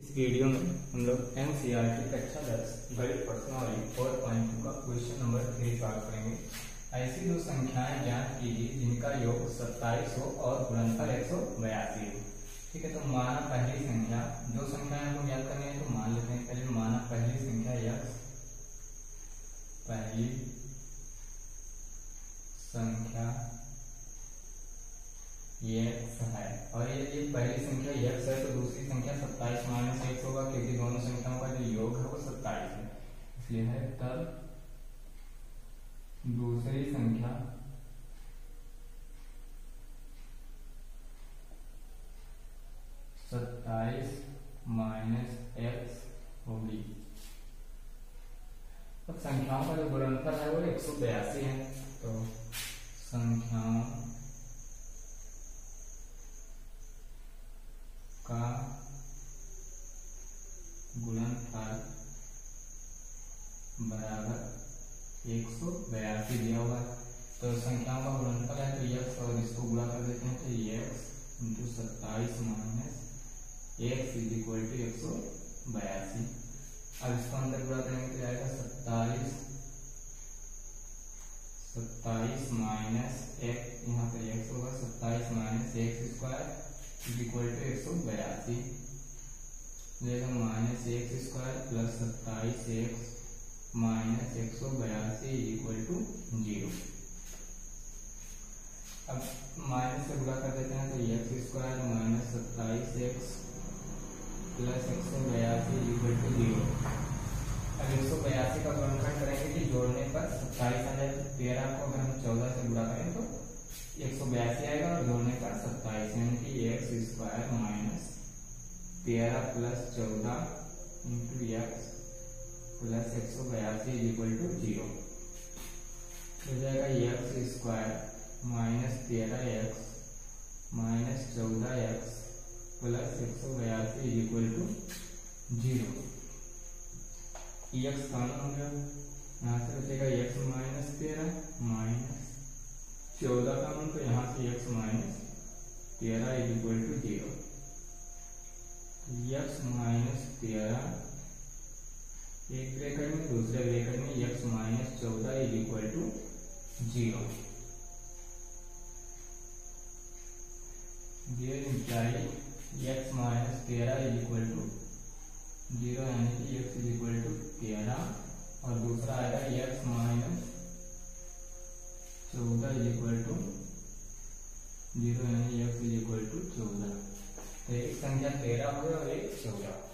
इस वीडियो में हम लोग एन सी आर टी कक्षा दस गणित प्रश्नावली फोर पॉइंट टू का क्वेश्चन नंबर थ्री सॉल्व करेंगे। ऐसी दो संख्याएँ ज्ञात कीजिए, जिनका योग सत्ताईस हो और गुणनफल एक सौ बयासी हो। ठीक है तो माना पहली संख्या। दो संख्याएँ हमको ज्ञात करनी है तो मान लेते हैं। पहले माना पहली संख्या यक्स पहली संख्या एक्स है। और ये पहली संख्या एक्स है तो सत्ताईस माइनस एक्स होगा, क्योंकि दोनों संख्याओं का जो योग है वो सत्ताईस है। इसलिए है तब दूसरी संख्या सत्ताईस माइनस एक्स होगी। संख्याओं का जो गुणनफल है वो एक सौ बयासी है तो संख्याओं का गुणनफल बराबर एक सौ बयासी दिया हुआ है। तो संख्याओं का गुणनफल है तो यक्स और इसको गुणा कर देते हैं तो यक्स इंटू सत्ताईस minus x is equal to एक सौ बयासी। अब इसको अंदर गुणा करेंगे तो आएगा सत्ताईस सत्ताईस माइनस एक यहाँ पर एक्स होगा, सत्ताईस minus x square is equal to एक सौ बयासी। माइनस एक्स स्क्वायर प्लस सत्ताईस एक्स माइनस एक सौ बयासी इक्वल टू ज़ीरो। अब माइनस से गुणा कर देते हैं तो एक्स स्क्वायर माइनस सत्ताईस एक्स प्लस एक सौ बयासी इक्वल टू ज़ीरो। अब एक सौ बयासी का गुणनखंड करेंगे कि जोड़ने पर सत्ताईस आ जाए तेरह को अगर हम चौदह से गुणा करें तो एक सौ बयासी आएगा और जोड़ने पर सत्ताईस, यानी कि एक्स स्क्वायर माइनस तेरह प्लस चौदह इंटू एक्स। प्लस एक सौ बयासी इज़ इक्वल टू ज़ीरो हो जाएगा एक्स स्क्वायर माइनस तेरह एक्स माइनस चौदह एक्स प्लस एक सौ बयासी is equal to zero x common हो गया यहाँ से बचेगा एक्स माइनस तेरह माइनस चौदह का मान तो यहाँ से एक्स माइनस तेरह is equal to zero x minus तेरह एक ब्रेकेट में, दूसरे ब्रेकेट में एक्स माइनस चौदह is equal to zero x minus तेरह इज़ इक्वल टू ज़ीरो यानी कि एक्स इज़ इक्वल टू तेरह, और दूसरा आएगा एक्स माइनस चौदह इज़ इक्वल टू ज़ीरो यानी एक्स इज़ इक्वल टू चौदह. तो एक संख्या तेरह हो गया और एक चौदह.